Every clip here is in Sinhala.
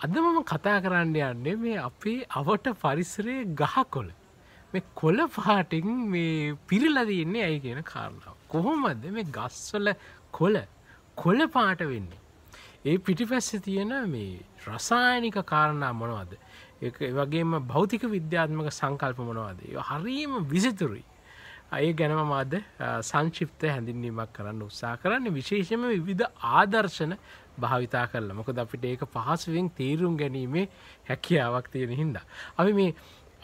අද මම කතා කරන්න යන්නේ මේ අපේ අවට පරිසරයේ ගහකොල මේ කොල පාටින් මේ පිරිලදන්නේ ඇයි කියන කාරණාව. කොහොමද මේ ගස්වල කොල කොල පාට වෙන්නේ. ඒ පිටිපැස්ස තියෙන මේ රසායනික කාරණා මොනවද. ඒ වගේම භෞතික විද්‍යාත්මක සංකල්ප මොනවද. හරීම විසිතුරුයි. අය ගැනම මාද සංශිප්ත හැඳින්වීමක් කරන්න උත්සා කරන්න විශේෂම විවිධ ආදර්ශන භාවිතා කරලා මොකද අපිට ඒක පහසුවෙන් තේරුම් ගැනීමේ හැකියාවක් තියෙන හින්දා. අපි මේ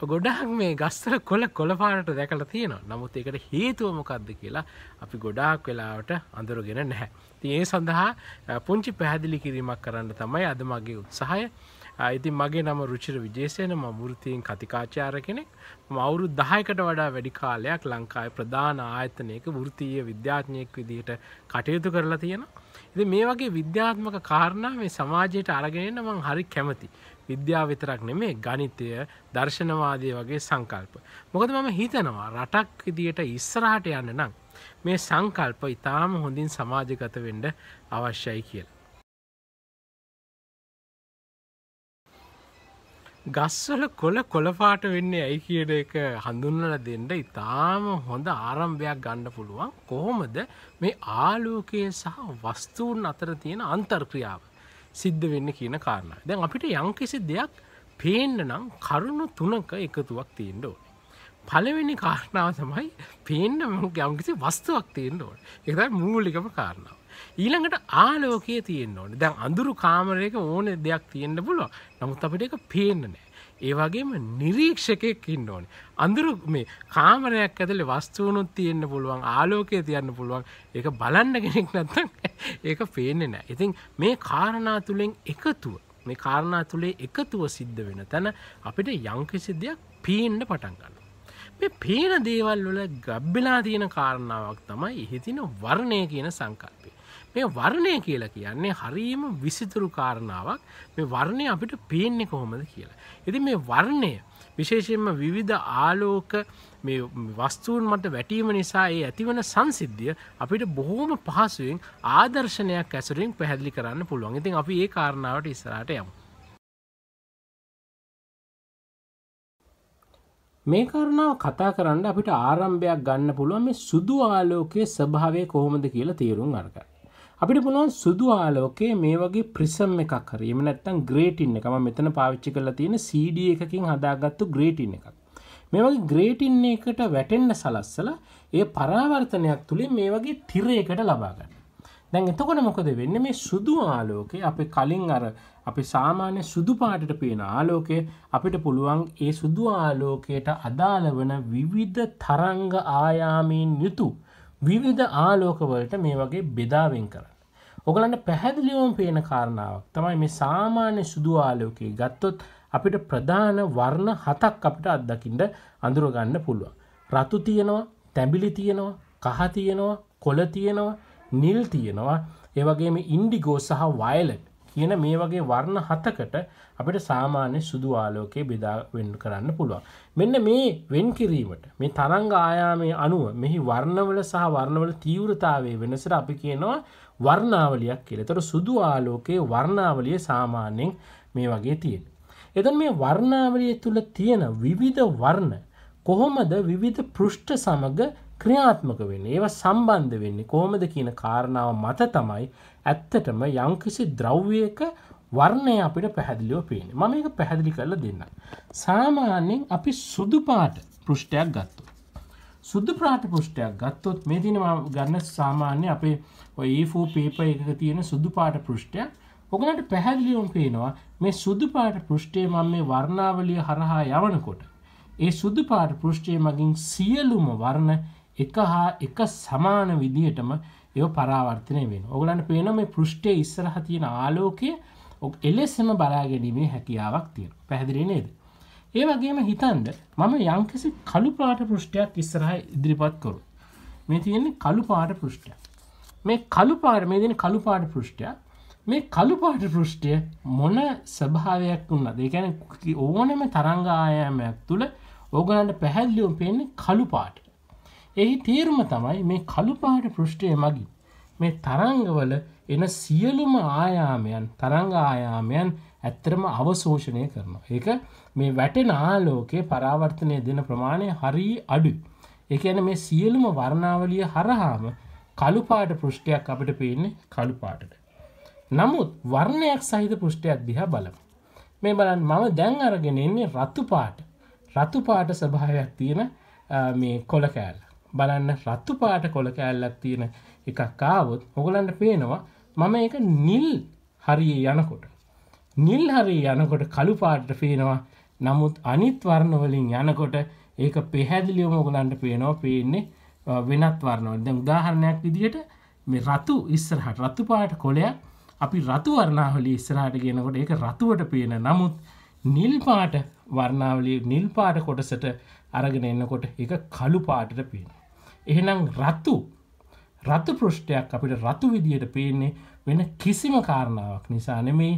ගොඩක් මේ ගස්තර කොල කොළපාට දැකලා තියෙනවා නමුත් ඒකට හේතුව මොකක්ද කියලා අපි ගොඩාක් වෙලාවට අඳුරගෙන නැහැ. ඒ සඳහා පුංචි පැහැදිලි කිරීමක් කරන්න තමයි අද මගේ උත්සාහය ඉතින් මගේ නම රුචිර විජේසයන ම මුෘතියෙන් කතිකාචාර කෙනෙක් මවුරු දහයකට වඩා වැඩි කාලයක් ලංකායි ප්‍රධාන ආයතනයක වෘතිය විද්‍යාඥයෙක් විදිහට කටයුතු කරලා තියෙන. ඉති මේ වගේ විද්‍යාත්මක කාරණා මේ සමාජයට අරගෙනන්න මං හරි කැමති. විද්‍යාව විතරක් නෙමේ ගනිතය දර්ශනවාදය වගේ සංකල්ප. මොකද මම හිතනවා රටක් විදියට ඉස්සරහට යන්න නම් මේ සංකල්ප ඉතාම හොඳින් සමාජගත වෙන්ඩ අවශ්‍යයි කියල. ගස්වල කොල කොලපාට වෙන්නේ ඇයි කියන එක හඳුන්නල දෙන්න ඉතාම හොඳ ආරම්භයක් ගණ්ඩ පුළුවන්. කොහොමද? මේ ආලෝකය සහ වස්තුූන් අතර තියෙන අන්තර්ක්‍රියාව සිද්ධ වෙන්න කියන කාරණා දැන් අපිට යංකිසි දෙයක් පේන්න නම් කරුණු තුනක එකතුවක් තියෙන්ට ඕන. පලවෙනි කාරණාව තමයි පේන්න යම්කිසි වස්තුවක් තියෙන්ට ඕන එකයි මූලිකම කාරණාව ඊළඟට ආලෝකයේ තියෙන්න්න ඕන දැන් අඳුරු කාමරයක ඕන දෙයක් තියෙන්න්න පුළුව නමුත් අපිට එක පේන්න නෑ ඒ වගේම නිරීක්ෂකයක් ඉන්න ඕනේ. අඳුරු මේ කාමරයක් ඇතුලේ වස්තුවනුත් තියෙන්න පුළුවන් ආලෝකය තියන්න පුළුවන් ඒක බලන්න කෙනෙක් නැත්නම් ඒක පේන්නේ නැහැ. ඉතින් මේ කාරණා තුලින් එකතුව මේ කාරණා තුලේ එකතුව සිද්ධ වෙන තැන අපිට යම්කිසි දෙයක් පේන්න පටන් ගන්නවා. මේ පේන දේවල් වල ගබ්බෙලා තියෙන කාරණාවක් තමයි එහි තියෙන වර්ණය කියන සංකල්පය. මේ වර්ණය කියලා කියන්නේ හරීම විසිතුරු කාරණාවක් මේ වර්ණය අපිට පේන්නේ කොහොමද කියලා. ඉති මේ වර්ණය විශේෂයෙන්ම විවිධ ආලෝක මේ වස්තුූන් මට වැටීම නිසා ඒ ඇතිවන සංසිද්ධිය අපිට බොහෝම පහසුවෙන් ආදර්ශනයක් ඇසුරින් පැහැදිලි කරන්න පුළුවන් ඉතින් අපි ඒ කාරණාවට ඉස්සරට යමු. මේ කරණාව කතා කරන්න අපිට ආරම්භයක් ගන්න පුළුවන් මේ සුදු ආලෝකයේ ස්වභාවය කොහොමද කියලා තේරුම් අරගන්න. අපිට පුළුවන් සුදු ආලෝකයේ මේ වගේ ප්‍රිසම් එකක් හරි එහෙම නැත්නම් ග්‍රේටින් එක මම මෙතන පාවිච්චි කරලා තියෙන CD එකකින් හදාගත්තු ග්‍රේටින් එකක්. මේ වගේ ග්‍රේටින් එකට වැටෙන්න සලස්සලා ඒ පරාවර්තනයක් තුලින් මේ වගේ තිරයකට ලබා ගන්න. දැන් එතකොට මොකද වෙන්නේ මේ සුදු ආලෝකය අපි කලින් අර අපි සාමාන්‍ය සුදු පාටට පේන ආලෝකය අපිට පුළුවන් ඒ සුදු ආලෝකයට අදාළ වන විවිධ තරංග ආයාමීන් යුතු විවිධ ආලෝකවලට මේ වගේ බෙදාවෙන් කරන්න. ඔගලන්ට පැහැදිලිවම පේන කාරණාවක් තමයි මේ සාමාන්‍ය සුදු ආලෝකයේ ගත්තොත් අපිට ප්‍රධාන වර්ණ හතක් අපිට අත්දකින්න අඳුරගන්න පුළුවන්. රතු තියෙනවා, තැඹිලි තියෙනවා, කහ තියෙනවා, කොළ තියෙනවා, නිල් තියෙනවා, ඒ වගේම ඉන්ඩිගෝ සහ වයලට් කියන මේ වගේ වර්ණ හතකට අපිට සාමාන්‍ය සුදු ආලෝකයේ බෙදා වෙන් කරන්න පුළුවන්. මෙන්න මේ වෙන් කිරීමට මේ තරංග ආයාමයේ අනුව මෙහි වර්ණවල සහ වර්ණවල තීව්‍රතාවයේ වෙනසට අපි කියනවා වර්ණාවලියක් කියලා. ඒතර සුදු ආලෝකයේ වර්ණාවලිය සාමාන්‍යයෙන් මේ වගේ තියෙනවා. එතන මේ වර්ණාවලිය තුල තියෙන විවිධ වර්ණ කොහොමද විවිධ පෘෂ්ඨ සමග ක්‍රියාත්මක වෙන්නේ ඒවා සම්බන්ධ වෙන්නේ කොහොමද කියන කාරණාව මත තමයි ඇත්තටම යම්කිසි ද්‍රව්‍යයක වර්ණය අපිට පැහැදිලිව පේන්නේ. මම මේක පැහැදිලි කරලා දෙන්නම්. සාමාන්‍යයෙන් අපි සුදු පාට පෘෂ්ඨයක් ගත්තොත් සුදු පාට පෘෂ්ඨයක් ගත්තොත් මේ තියෙන මම ගන්න සාමාන්‍ය අපේ ඔය e A4 පේපර් එකක තියෙන සුදු පාට පෘෂ්ඨයක් ඔයගලන්ට පැහැදිලිවම පේනවා මේ සුදු පාට පෘෂ්ඨයේ මම මේ වර්ණාවලිය හරහා යවනකොට ඒ සුදු පාට පෘෂ්ඨයේ මගින් සියලුම වර්ණ එක හා එක සමාන විදිහටම ඒ පරාවර්තනය වෙන ඔගලන්ට පේන මේ පෘෂ්ටය ඉස්සරහ තියෙන ආලෝකය එලෙස්සම බලාගැනීමේ හැකියාවක් තියෙන පැහැදිලි නේද? ඒ වගේම හිතන්ද මම යංකිසි කළු පාට පෘෂ්ටයක් ඉස්සරහ ඉදිරිපත් කරු මේ තියෙන්නේ කළු පාට පෘෂ්ටයක් මේ කළු පාට මේ දෙන කළු පාට පෘෂ්ටයක් මේ කළු පාට පෘෂ්ටය මොන ස්වභාවයක් වුණා දෙකැන ඕනම තරංග ආයාමයක් තුළ ඕගලන්ට පැහැදිලියුම් පේන්නේ කළු පාට. එහි තේරුම තමයි මේ කළුපාට පෘෂ්ඨය මගින් මේ තරංගවල එන සියලුම ආයාමයන් තරංග ආයාමයන් ඇත්තරම අවශෝෂණය කරනවා. ඒක මේ වැටෙන ආලෝකයේ පරාවර්තනය දෙන ප්‍රමාණය හරි අඩු. ඒ කියන්නේ මේ සියලුම වර්ණාවලිය හරහාම කළු පාට පෘෂ්ඨයක් අපිට පේන්නේ කළු පාටට. නමුත් වර්ණයක් සහිත පෘෂ්ඨයක් දිහා බලමු. මේ බලන්න මම දැන් අරගෙන ඉන්නේ රතු පාට. රතු පාට ස්වභාවයක් තියෙන මේ කොළ කෑල්ල. බලන්න රතු පාට කොළ කෑල්ලක් තියෙන එකක් ආවොත් ඔයගලන්ට පේනවා මම ඒක නිල් හරියේ යනකොට නිල් හරි යනකොට කළු පාටට පේනවා නමුත් අනිත් වර්ණ වලින් යනකොට ඒක පැහැදිලිවම ඔයගලන්ට පේනවා පේන්නේ වෙනත් වර්ණවල. දැන් උදාහරණයක් විදිහට මේ රතු ඉස්සරහට රතු පාට කොළයක් අපි රතු වර්ණාවලිය ඉස්සරහට ගෙනකොට ඒක රතුවට පේන නමුත් නිල් පාට වර්ණාවලිය නිල් පාට කොටසට අරගෙන එන්නකොට ඒක කළු පාටට පේන. එහෙනම් රතු රතු පෘෂ්ඨයක් අපිට රතු විදියට පේන්නේ වෙන කිසිම කාරණාවක් නිසා නෙමේ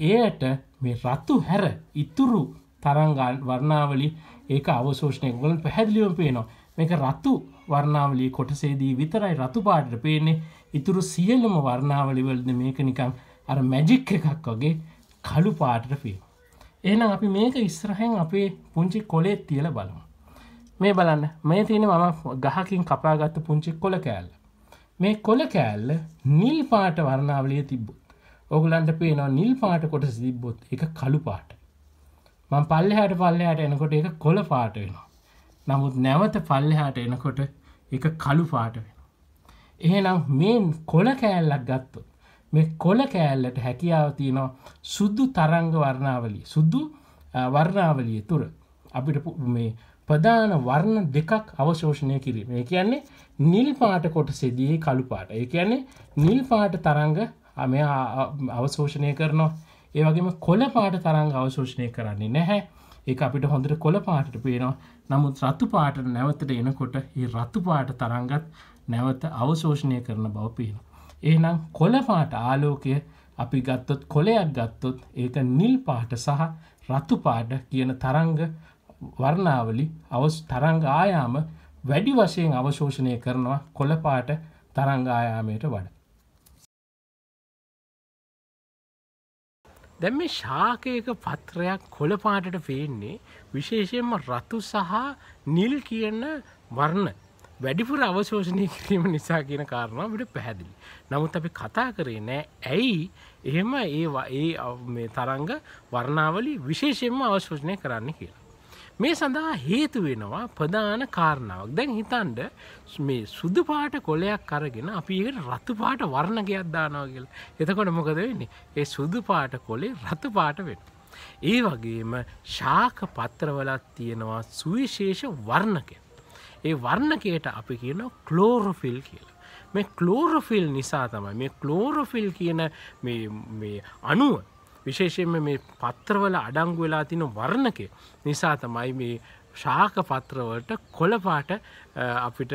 එයට මේ රතු හැර ඉතුරු තරංගල් වර්ණාවලි ඒක අවශෝෂණය ගොලන් පැහැදිලිවම පේනවා මේක රතු වර්ණාවලී කොටසේදී විතරයි රතු පාටට පේන්නේ ඉතුරු සියලුම වර්ණාවලිවලද මේක නිකං අර මැජික් එකක් වගේ කළු පාටට පේ. එහනම් අපි මේක ඉස්රහෙන් අපේ පුංචි කොලෙත් තියල බලමු. මේ බලන්න මේ තියෙන මම ගහකින් කපාගත්ත පුංචි කොල කෑල්ල. මේ කොල කෑල්ල නිල් පාට වර්ණාවලිය තිබ්බොත්. ඔගුලන්ට පේනවා නිල් පාට කොට සිබ්බොත් එක කළු පාට. මං පල්ලෙහාට පල්ලෙහාට එනකොට එක කොල පාට වෙනවා. නමුත් නැවත පල්ලෙහාට එනකොට එක කළු පාට වෙන. එහෙනම් මේ කොල කෑල්ලක් ගත්තොත් මේ කොල කෑල්ලට හැකියාව තියෙනවා සුද්දු තරංග වර්ණාවලිය සුද්දු වර්ණාවලිය තුර අපිට මේ ප්‍රධාන වර්ණ දෙකක් අවශෝෂණය කිරීම. ඒ කියන්නේ නිල් පාට කොට සෙදී කළු පාට. ඒ කියන්නේ නිල් පාට තරංග අම අවශෝෂණය කරනවා. ඒ වගේම කොල පාට තරංග අවශෝෂණය කරන්නේ නැහැ. ඒ අපිට හොඳට කොළ පාටට පේනවා. නමුත් රතු පාට නැවතට එනකොට ඒ රතු පාට තරංගත් නැවත අවශෝෂණය කරන බව පේන. ඒනම් කොළ පාට ආලෝකය අපි ගත්තොත් කොලයක් ගත්තොත් ඒක නිල් පාට සහ රතු පාට කියන තරංග වර්ණාවලි අවස් තරංග ආයාම වැඩි වශයෙන් අවශෝෂණය කරනවා කොළපාට තරංගායාමයට වඩ. දැම් මේ ශාකයක පත්‍රයක් කොළපාටට පේන්නේ විශේෂයෙන්ම රතු සහ නිල් කියන්න වර්ණ වැඩිපුර අවශෝෂණය කිරීම නිසා කියන කාරණාවට පැහැදිලි. නමුත් අපි කතා කරේ නෑ ඇයි එහෙම ඒ ඒ තරංග වර්ණාවලි විශේෂයෙන්ම අවශෝෂණය කරන්න කියලා. මේ සඳහා හේතු වෙනවා ප්‍රධාන කාරණාවක් දැන් හිතන්ඩ මේ සුදු පාට කොලයක් කරගෙන අපි ඒකට රතු පාට වර්ණගයක් දානවා කියල එතකොට මොකද වෙන්නේ ඒ සුදු පාට කොලේ රතු පාට වෙන. ඒ වගේම ශාක පත්‍රවලත් තියෙනවා සුවිශේෂ වර්ණකය. ඒ වර්ණකයට අපි කියන කලෝරොෆිල් කියලා. මේ කලෝරොෆිල් නිසා තමයි මේ කලෝරොෆිල් කියන අනුව විශේෂයෙන්ම මේ පත්‍රවල අඩංගු වෙලා තින වර්ණකය. නිසා තමයි මේ ශාක පත්‍රවලට කොළපාට අපිට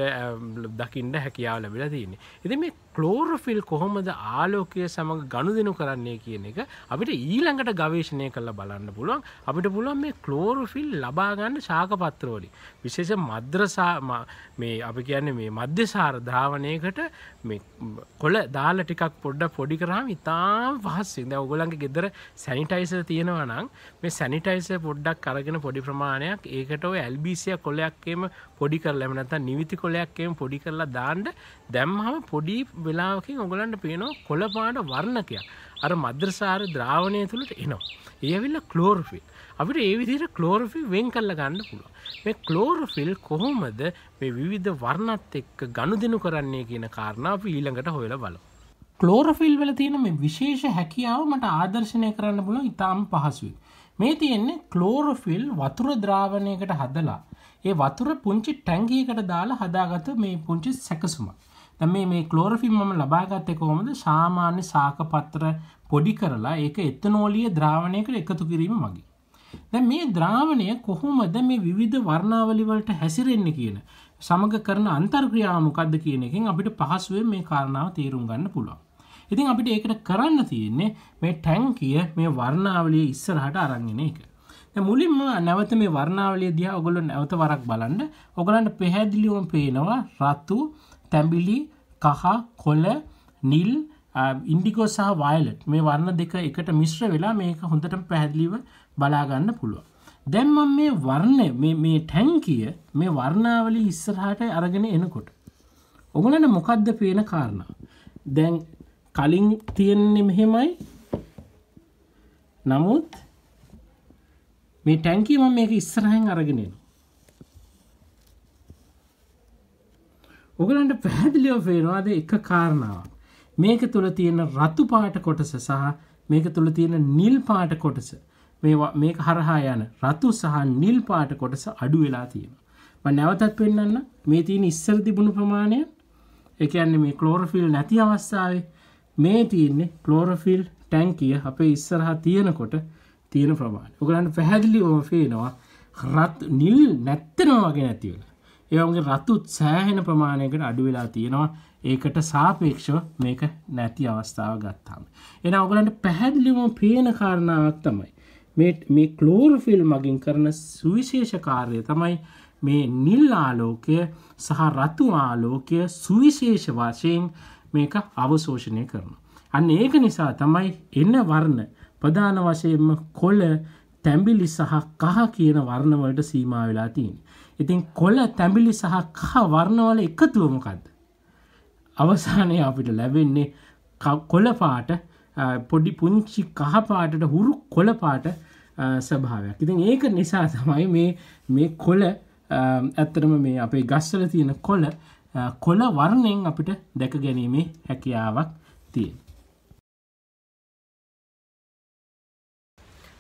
දකිින්ට හැකියාව ලැබිලා තියන්නේ. එති මේ කලෝරෆිල් කොහොමද ආලෝකය සමඟ ගණු දෙනු කරන්නේ කියන එක අපිට ඊළඟට ගවේශණය කළ බලන්න පුළුවන්. අපිට පුළුවන් මේ කලෝරෆිල් ලබාගන්න ශාකපත්‍රවලි විශේෂ මද්‍රසා මේ අපි කියන්නේ මේ මධ්‍යසාර ධාවනයකට මේ කොල දාල ටිකක් පොඩ්ඩ පොඩි කරාම ඉතාම් පහස්සිද ඔගලන්ගේ ගෙදර සැනිටයිස තියෙනවා නම් මේ සැනිටයිස පොඩ්ඩක් කරගෙන පොඩි ප්‍රමාණයක් ඒකට ඔය ඇල්බිසිය කොලයක්කේම පොඩි කරලම නැත නිවිති කොලයක්කේම පොඩි කරලා දාන්ඩ දැම්හම පොඩි වෙලාවකින් ඔගලන්ට පේනවා කොළපාට වර්ණකයක් අර මද්‍රසාර ද්‍රාවණය තුළට එනවා. ඒවිල්ල කලෝර්ෆිල් අපිට ඒ විදිහට කලෝර්ෆිල් වෙන් කල්ල ගන්න පුළුව මේ කලෝර්ෆිල් කොහොමද මේ විවිධ වර්ණත් එක්ක ගණු දෙනු කරන්නේ කියන කාරණාව ඊළඟට හොයල බල. කලෝරෆිල් වල තියෙන මේ විශේෂ හැකියාව මට ආදර්ශනය කරන්න පුළ ඉතාම් පහසුයි. මේ තියෙන්නේ කලෝරෆිල් වතුර ද්‍රාවණයකට හදලා ඒ වතුර පුංචි ටැංගීකට දාලා හදාගත මේ පුංචි සැකසුමක්. මේ මේ කලෝරෆිල් මම ලබාගත්ත කොමද සාමාන්‍ය සාකපත්‍ර පොඩි කරලා ඒක එත්තනෝලිය ද්‍රාවණයකට එකතු කිරීම මගේ. දැ මේ ද්‍රාවණය කොහොමද මේ විවිධ වර්ණාවලිවලට හැසිරෙන්න කියන සමඟ කරන අන්තර්ක්‍රියාමොකක්ද කියන එකින් අපිට පහසුවේ මේ කාරණාව තේරුම් ගන්න පුළුවන්. ඉතින් අපිට ඒකට කරන්න තියෙන්නේ මේ ටැන්කිය මේ වර්ණාවලිය ඉස්සරහට අරංගෙන එක. මුලින්ම නැවත මේ වර්ණාවලිය දිහා ඔගොල්ලො නැවත වරක් බලන්න ඔගලන්ට පැහැදිලිවම පේනවා රත්තු තැඹිලි කහ කොල නිල් ඉන්ඩිකෝ සහ වයිලට් මේ වර්ණ දෙක එකට මිශ්‍ර වෙලා මේක හොඳට පැහැදිලිව බලාගන්න පුළුව. දැම්මම් මේ වර්ණ මේ ටැන්කිය මේ වර්ණාවලි ඉස්සරහට අරගෙන එනකොට. ඔගලට මොකක්ද පේන කාරණා. දැන් කලින් තියෙන්නේ මෙහෙමයි නමුත් මේ ටැන්කීම මේක ඉස්සරහෙන් අරගෙනෙන. ඔගලන්ට පැහැදිලියෝ පේනවාද එක කාරණාවක්. මේක තුළ තියෙන රතු පාට කොටස සහ මේක තුළ තියෙන නිල් පාට කොටස මේක හරහා යන රතු සහ නිල් පාට කොටස අඩු වෙලා තියෙන. නැවතත් පෙන්න්න මේ තියෙන ඉස්සර තිබුණු ප්‍රමාණය එකන්නේ මේ කලෝරෆිල් නැති අවස්ථාවේ මේ තියන්නේ කලෝරෆිල් ටැන්කිය අපේ ඉස්සරහා තියෙනකොට තියෙන ප්‍රමාණ ඔගලන්ට පැහැදිලි ඕම පේනවා රත් නිල් නැත්තනවා වගේ නැතිවල ඒවගේ රතුත් සෑහෙන ප්‍රමාණයකට අඩු වෙලා තියෙනවා ඒකට සාපේක්ෂව මේක නැති අවස්ථාව ගත්තාම. එන ඔගලන්ට පැහැදිලිම පේන කාරණාවක් තමයි. මේ කලෝර්ෆිල් මගින් කරන සුවිශේෂ කාර්ය තමයි මේ නිල් ආලෝකය සහ රතු ආලෝකය සුවිශේෂ වශයෙන් මේක අවශෝෂණය කරන. අන්න ඒක නිසා තමයි එන්න වර්ණ ප්‍රධාන වශයෙන්ම කොල තැම්බිලි සහ කහ කියන වර්ණවලට සීමා වෙලා තින්. ඉතින් කොල තැම්බිලි සහ කහ වර්ණවල එකතුවමකක්ද. අවසානය අපිට ලැබෙන්නේ කොල පාට පොඩි පුංචි කහපාටට හුරු කොල පාට ස්වභාවයක් ඉතින් ඒක නිසා තමයි මේ මේ කොල ඇත්තරම මේ අපේ ගස්සල තියෙන කොල කොල වර්ණයෙන් අපිට දැක ගැනීමේ හැකියාවක් තියෙන්.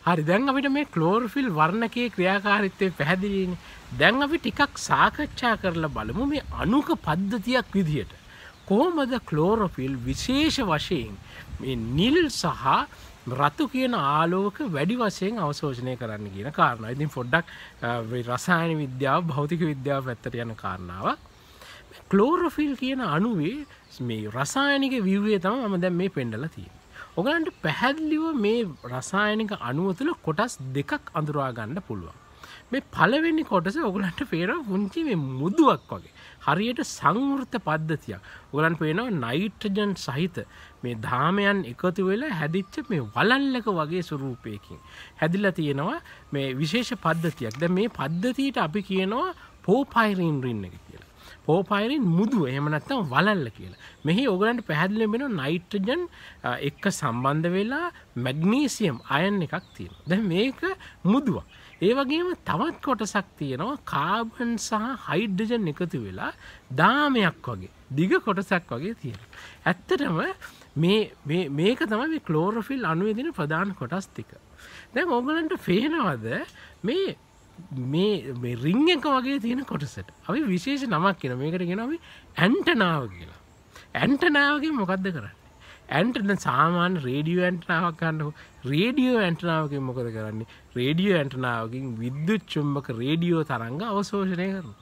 හරි දැන් අපිට මේ කලෝර්ෆිල් වර්ණකයේ ක්‍රියාකාරිත්තය පැහැදිලීන දැන් අපි ටිකක් සාකච්ඡා කරලා බලමු මේ අනුක පද්ධතියක් විදිහට. කොහොමද කලෝරොෆිල් විශේෂ වශයෙන් මේ නිල් සහ රතු කියන ආලෝක වැඩි වශයෙන් අවශෝෂණය කරන්න කියන කාරණ ඉතින් ෆොඩ්ඩක් රසායන විද්‍යාව භෞතික විද්‍යාව පැත්තට යන කාරණාවක් කලෝරොෆිල් කියන අනුවේ මේ රසායනික විව්වේ තම ම දැම් මේ පෙන්ඩල තිය. ඔගලන්ට පැහැදිලිව මේ රසායනික අනුව තුළ කොටස් දෙකක් අඳුරා ගන්න පුළුවන්. මේ පලවෙනි කොටස ඔගලන්ට පේර පුංචි මේ මුදුවක් වගේ. හරියට සංවෘත පද්ධතියක් ඔගලන් පේනවා නයිට්‍රජන් සහිත මේ ධාමයන් එකතු වෙලා හැදිච්ච මේ වලල්ලක වගේ ස්වරූපයකින්. හැදිල්ල තියෙනවා මේ විශේෂ පද්ධතියක් ද මේ පද්ධතියට අපි කියනවා පෝපයිරීන් රින්න එක කියලා. පෝපයිරින් මුදුව එහමනත්තම් වලල්ල කියලා. මෙහි ඔගලන්ට පැහැදිලි වෙන නයිට්‍රජන් එක්ක සම්බන්ධ වෙලා මැග්නීසියම් අයන් එකක් තියෙන. දැ මේක මුදුවක්. ඒ වගේම තවත් කොටසක් තියෙනවා කාබන් සහ හයිඩ්ඩජන් එකතු වෙලා දාමයක් වගේ දිග කොටසක් වගේ තියෙන. ඇත්තටම මේක තමයි කලෝරෆිල් අනුවදින ප්‍රධාන කොටස් ටික. දැන් ඔගලන්ට පේනවද මේ මේ රිං එක වගේ තියෙන කොටසට අපි විශේෂ නමක් කියෙන මේකට ගෙනම ඇන්ටනාව කියලා. ඇන්ටනාවගේ මොකක්ද කරන්න. ඇන්ටන සාමාන්‍ය රේඩියෝ ඇන්ටනාවක් ගන්නක රේඩියෝ ඇන්ටනාවකින් මොකද කරන්නේ රේඩියෝ ඇන්ටනාවකින් විද්‍යුත් චුම්බක රේඩියෝ තරංග අවශෝෂණය කරන.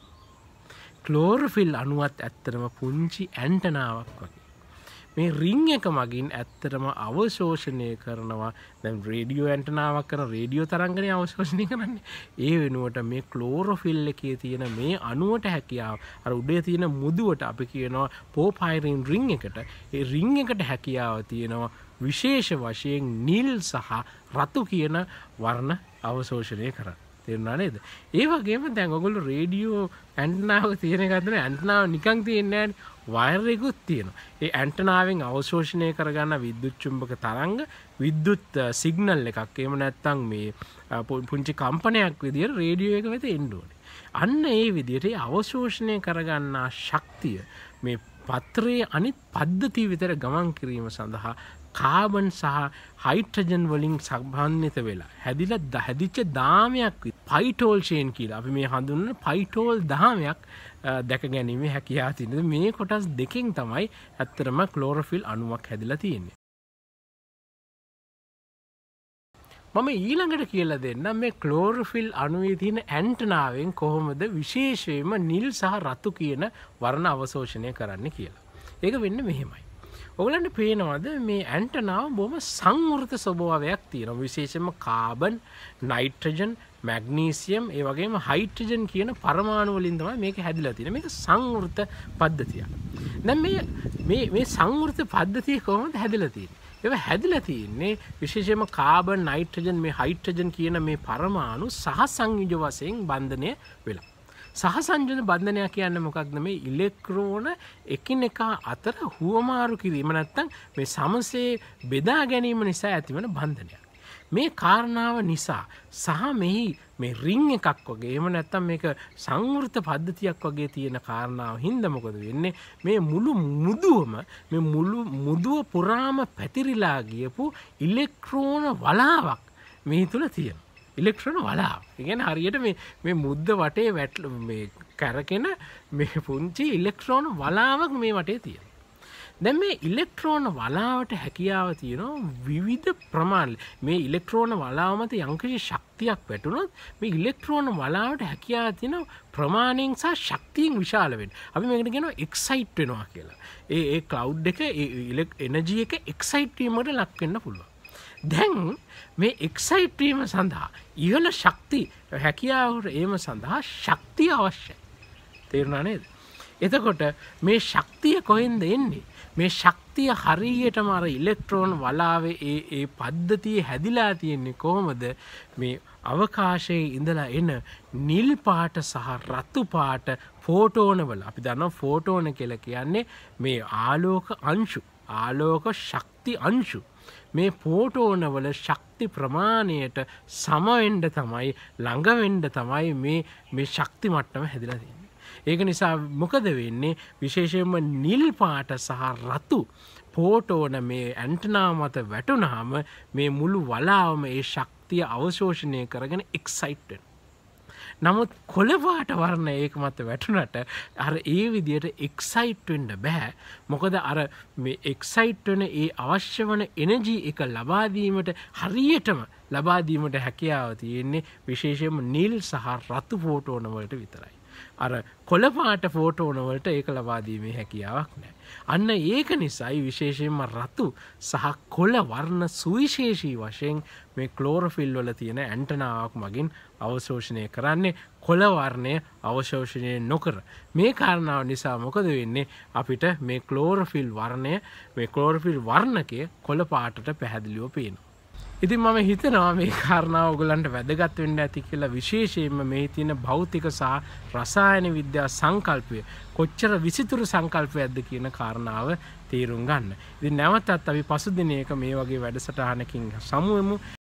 කලෝර්ෆිල් අනුවත් ඇත්තරම පුංචි ඇන්ටනාවක් වගේ. මේ රිං එක මගින් ඇත්තටම අවශෝෂණය කරනවා. දැන් රේඩියෝ ඇන්ටනාවක් කන රේඩියෝ තරංගනය අවශෝෂණය කරන්න. ඒ වෙනුවට මේ කලෝරොෆිල් එකේ තියෙන මේ අනුවට හැකියාව අර උඩේ තියෙන මුදුවට අපි කියනවා පෝපයිරින් රිං එකට. ඒ රිං එකට හැකියාව තියෙනවා විශේෂ වශයෙන් නිල් සහ රතු කියන වර්ණ අවශෝෂණය කරන්න. තෙරුණා නේද ඒ වගේම දැන් ඔගොල්ලෝ රේඩියෝ ඇන්ටනාව තියෙන ගතන ඇන්ටනාව නිකං තියෙන්නේ වයරෙකුත් තියෙන. ඒ ඇන්ටනාවෙන් අවශෝෂණය කරගන්න විද්දුච්චුම්භක තරංග විද්දුත් සිගනල් එකක් එම නැත්තං මේ පුංචි කම්පනයක් විදිර රේඩියෝ එක වෙත එන්ඩුවන. අන්න ඒ විදියට අවශෝෂණය කරගන්නා ශක්තිය මේ පත්‍රයේ අනිත් පද්ධති විතර ගමන් කිරීම සඳහා කාබන් සහ හයිට්‍රජන් වලින් සබන්ධිත වෙලා හැදිල හැදිච්ච දාමයක් පයිටෝල්ෂයෙන් කියලා අපි මේ හඳුන්න පයිටෝල් දාමයක් දැක ගැනීම හැකියා තිනද මේ කොටස් දෙකින් තමයි ඇත්තරම කලෝරෆිල් අනුවක් හැදිලා තියෙන්නේ. මම ඊළඟට කියලා දෙන්න මේ කලෝරෆිල් අනුවේ තියෙන ඇන්ටනාවෙන් කොහොමද විශේෂයම නිල් සහ රතු කියන වර්ණ අවශෝෂණය කරන්න කියලා. ඒක වෙන්න මෙහෙමයි. ඔගලන්ට පේනවද මේ ඇන්ටනාව බොම සංවෘත ස්වභාවයක් තියෙන විශේෂම කාබන් නයිට්‍රජන් මැග්නීසියම් ඒ වගේම හයිට්‍රජන් කියන පරමාණුවලින් තමයි මේක හැදිලා තියෙන මේක සංවෘත පද්ධතිය. දැන් මේ මේ සංවෘත පද්ධතිය කොහොමද හැදිලා තියෙන්නේ? ඒ හැදිලා තියෙන්නේ විශේෂයෙන්ම කාබන් නයිට්‍රජන් මේ හයිට්‍රජන් කියන මේ පරමාණු සහ සංයුජ වශයෙන් බන්ධනය වෙලා. සහසංජන බන්ධනයක් කියන්න මොකක්ද මේ ඉලෙක්ට්‍රෝන එකිනෙකා අතර හුවමාරු කිරීම නැත්තං මේ සමසේ බෙදා ගැනීම නිසා ඇතිවන බන්ධනයක්. මේ කාරණාව නිසා සහ මෙහි මේ රිං එකක් වගේ එම නැත්තම් මේක සංවෘත පද්ධතියක් වගේ තියෙන කාරණාව හින්දමකොද වෙන්නේ මේ මුළු මුදුවම මේ මුළු මුදුව පුරාම පැතිරිලා ගියපු ඉලෙක්ට්‍රෝන වලාවක් මේ තුළ තියෙන. ඉලෙක්ට්‍රොන වලා. ඉගෙන හරියට මේ මුද්ද වටේ වැටල කැරකෙන මේ පුංචි ඉලෙක්ට්‍රෝන වලාවක් මේ වටේ තියෙන. දැන් මේ ඉලෙක්ට්‍රෝන වලාවට හැකියාව තියෙනවා විවිධ ප්‍රමාණ. මේ ඉලෙක්ට්‍රෝන වලාමත යංකශ ශක්තියක් වැටුණොත් මේ ඉලෙක්ට්‍රෝන වලාවට හැකියාව තියෙන ප්‍රමාණයෙන් සහ ශක්තියෙන් විශාලවෙන් අපි මේකට ගෙන එක්සයිට් වෙනවා කියලා. ඒ ඒ කලව් එක ඉලෙක් එනජිය එක එක්සයිට්වීමට ලක්වෙන්න පුළුව දැන් මේ එක්සයිට්වීම සඳහා ඉහළ ශක්ති හැකියාවට ඒම සඳහා ශක්තිය අවශ්‍යයි. තේරුණා නේද. එතකොට මේ ශක්තිය කොහෙන්ද එන්නේ. මේ ශක්තිය හරියටම අර ඉලෙක්ට්‍රෝන් වලාවේ ඒ ඒ පද්ධතිය හැදිලා තියෙන්නේ කොහොමද මේ අවකාශයේ ඉඳලා එන නිල් පාට සහ රත්තු පාට ෆෝටෝනවල අපි දන්න ෆෝටෝන කියල කියන්නේ මේ ආලෝක අංශු ආලෝක ශක්ති අංශු මේ පෝටෝනවල ශක්ති ප්‍රමාණයට සමවෙන්ඩ තමයි ළඟවෙන්ඩ තමයි මේ මේ ශක්ති මට්ටම හැදිලා තින්නේ. ඒක නිසා මොකද වෙන්නේ විශේෂයෙන්ම නිල් පාට සහ රතු පෝටෝන මේ ඇන්ටනා මත වැටුනහම මේ මුළු වලාවම ඒ ශක්තිය අවශෝෂණය කරගෙන එක්සයිට්ටෙන්. නමුත් කොළපාට වරණ ඒක මත වැටුනට අර ඒ විදියට එක්සයිට්වෙන්ඩ බෑ මොකද අර මේ එක්සයිට්වන ඒ අවශ්‍ය වන එනජී එක ලබාදීමට හරියටම ලබාදීමට හැකියාව තියෙන්නේ විශේෂම නිල් සහ රත්තු ෆෝටෝනවලට විතරයි. අර කොළපාට ෆෝටෝනවලට ඒක ලබාදීමේ හැකියාවක් නෑ. අන්න ඒක නිසයි විශේෂයෙන්ම රතු සහ කොළ වර්ණ සුවිශේෂී වශයෙන් මේ කලෝරෆිල් වල තියෙන ඇන්ටනාවක් මගින් අවශෝෂණය කරන්නේ කොළවර්ණය අවශෝෂණය නොකර. මේ කාරණාව නිසා මොකද වෙන්නේ අපිට මේ කලෝරෆිල් වර්ණය මේ කලෝරෆිල් වර්ණකය කොළ පාටට පැහැදිලිව පේනවා. ඉතින් මම හිතනවා මේ කාරණාව ඔගලන්ට වැදගත් වෙන්න ඇති කියලා විශේෂයෙන්ම මේ තියෙන භෞතික සහ රසායන විද්‍යා සංකල්පය කොච්චර විසිතුරු සංකල්පයක්ද කියන කාරණාව තේරුම් ගන්න. ඉතින් නැවතත් අපි පසුදිනයක මේ වගේ වැඩසටහනකින් සමුවෙමු.